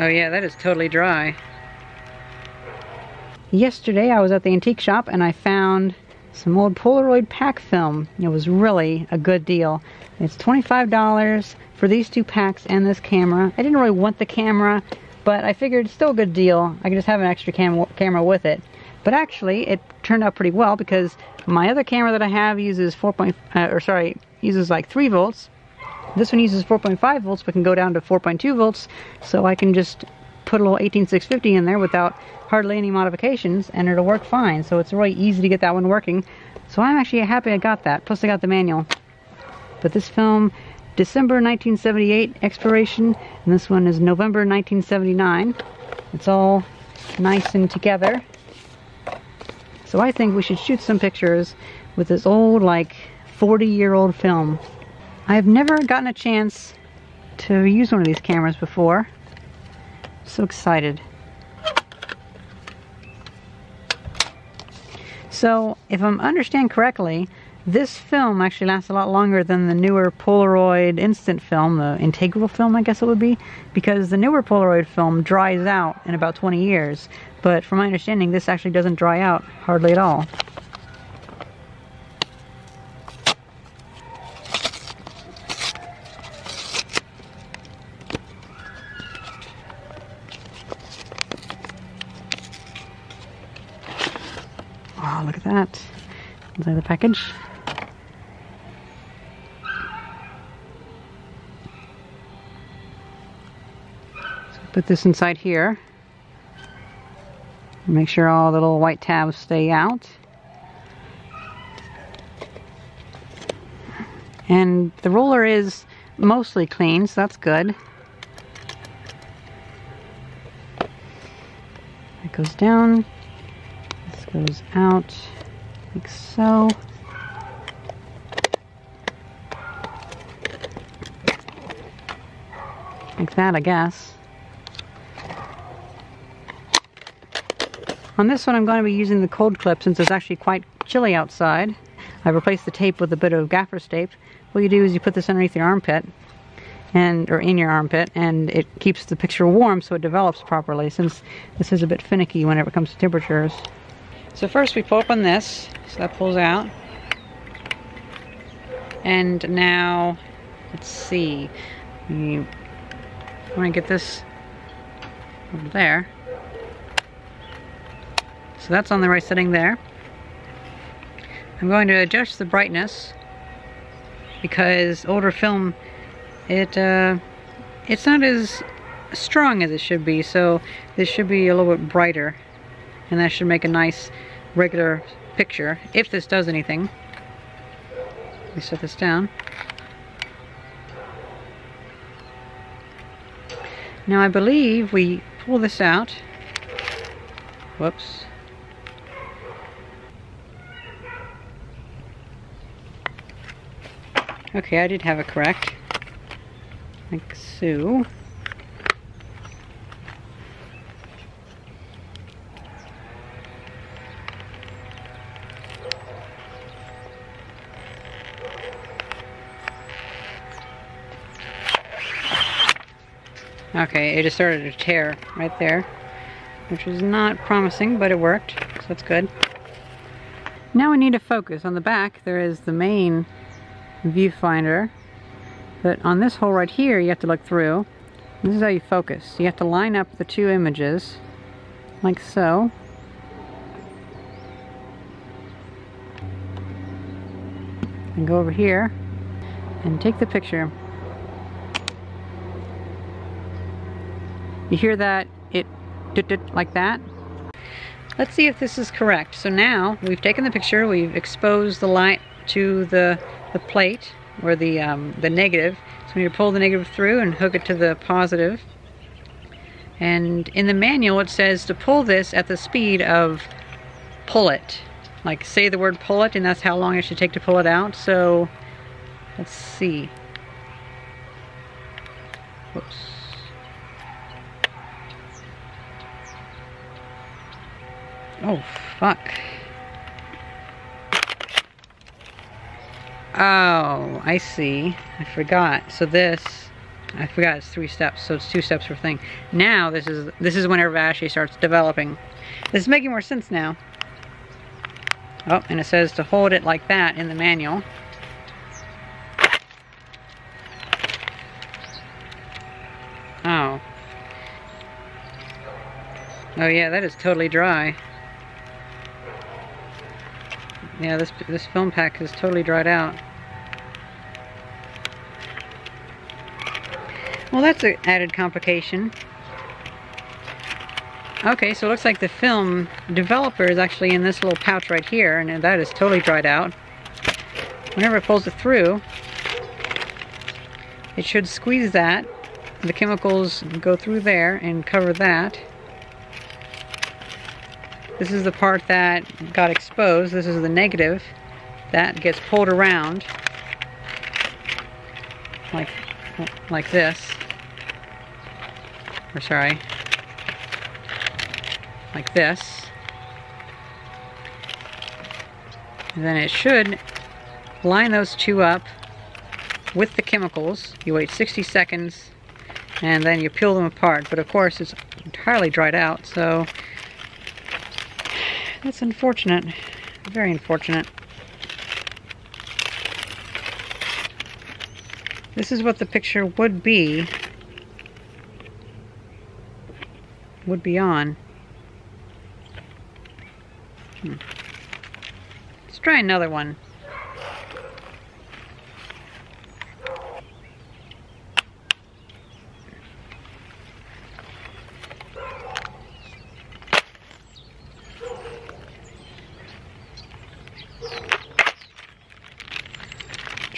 Oh yeah, that is totally dry. Yesterday I was at the antique shop and I found some old Polaroid pack film. It was really a good deal. It's $25 for these two packs and this camera. I didn't really want the camera, but I figured it's still a good deal. I could just have an extra cam camera with it. But actually, it turned out pretty well because my other camera that I have uses 4. Point, uh, or sorry, uses like 3 volts. This one uses 4.5 volts, but can go down to 4.2 volts. So I can just put a little 18650 in there without hardly any modifications and it'll work fine. So it's really easy to get that one working. So I'm actually happy I got that. Plus I got the manual. But this film, December 1978 expiration, and this one is November 1979. It's all nice and together. So I think we should shoot some pictures with this old, like, 40 year old film. I've never gotten a chance to use one of these cameras before. So excited. So, if I'm understand correctly, this film actually lasts a lot longer than the newer Polaroid instant film, the integral film, I guess it would be, because the newer Polaroid film dries out in about 20 years. But from my understanding, this actually doesn't dry out hardly at all. Inside the package. So put this inside here. Make sure all the little white tabs stay out. And the roller is mostly clean, so that's good. It goes down This goes out like so. Like that, I guess. On this one, I'm going to be using the cold clip since it's actually quite chilly outside. I replaced the tape with a bit of gaffer's tape. What you do is you put this underneath your armpit and or in your armpit and it keeps the picture warm so it develops properly since this is a bit finicky whenever it comes to temperatures. So first we pull open this, so that pulls out. And now, let's see, want to get this over there. So that's on the right setting there. I'm going to adjust the brightness because older film, it uh, it's not as strong as it should be, so this should be a little bit brighter and that should make a nice regular picture if this does anything. Let me set this down. Now I believe we pull this out. Whoops. Okay I did have it correct. Like so Okay, it just started to tear right there, which is not promising, but it worked, so that's good. Now we need to focus. On the back, there is the main viewfinder, but on this hole right here, you have to look through. This is how you focus. You have to line up the two images, like so. And go over here, and take the picture. You hear that? It did, like that. Let's see if this is correct. So now we've taken the picture, we've exposed the light to the, the plate or the, um, the negative. So we need to pull the negative through and hook it to the positive. And in the manual it says to pull this at the speed of pull it. Like say the word pull it and that's how long it should take to pull it out. So let's see. Whoops. Oh, fuck. Oh, I see. I forgot. So this I forgot it's three steps, so it's two steps per thing. Now this is this is whenever actually starts developing. This is making more sense now. Oh, and it says to hold it like that in the manual. Oh. Oh yeah, that is totally dry. Yeah, this this film pack is totally dried out. Well, that's an added complication. Okay, so it looks like the film developer is actually in this little pouch right here, and that is totally dried out. Whenever it pulls it through, it should squeeze that. The chemicals go through there and cover that. This is the part that got exposed. This is the negative. That gets pulled around like, like this. Or sorry, like this. And then it should line those two up with the chemicals. You wait 60 seconds and then you peel them apart. But of course it's entirely dried out, so that's unfortunate. Very unfortunate. This is what the picture would be. Would be on. Hmm. Let's try another one.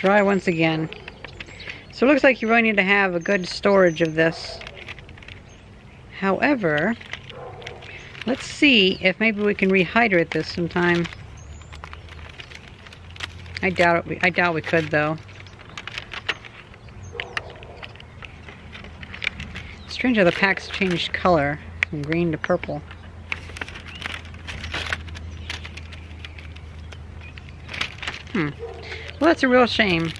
Dry once again. So it looks like you really need to have a good storage of this. However, let's see if maybe we can rehydrate this sometime. I doubt it. I doubt we could though. Strange how the packs changed color from green to purple. Hmm. Well, that's a real shame.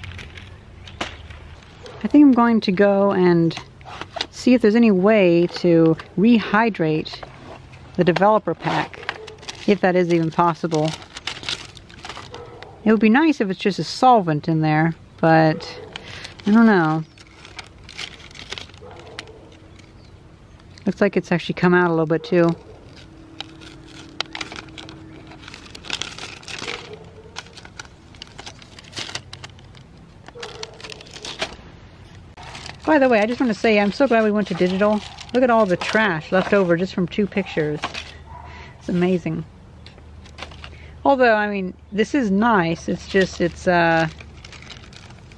I think I'm going to go and see if there's any way to rehydrate the developer pack, if that is even possible. It would be nice if it's just a solvent in there, but I don't know. Looks like it's actually come out a little bit too. By the way, I just want to say I'm so glad we went to digital. Look at all the trash left over just from two pictures. It's amazing. Although, I mean, this is nice. It's just, it's, uh,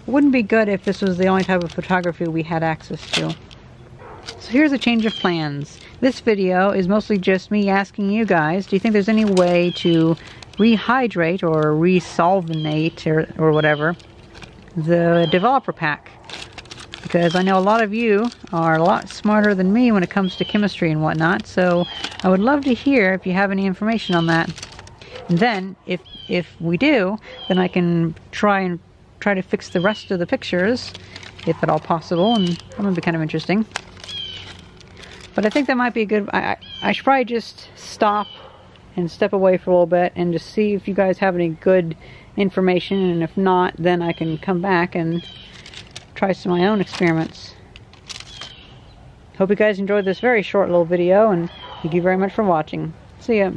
wouldn't be good if this was the only type of photography we had access to. So here's a change of plans. This video is mostly just me asking you guys, do you think there's any way to rehydrate or resolvenate or, or whatever the developer pack? Because I know a lot of you are a lot smarter than me when it comes to chemistry and whatnot, so I would love to hear if you have any information on that. And then, if, if we do, then I can try and try to fix the rest of the pictures, if at all possible, and that would be kind of interesting. But I think that might be a good, I, I should probably just stop and step away for a little bit and just see if you guys have any good information, and if not, then I can come back and try some of my own experiments. Hope you guys enjoyed this very short little video and thank you very much for watching. See ya.